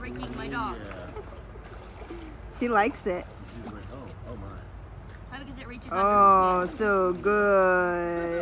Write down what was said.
breaking my dog. Yeah. She likes it. She's like, oh, oh my. Probably because it reaches Oh, so good.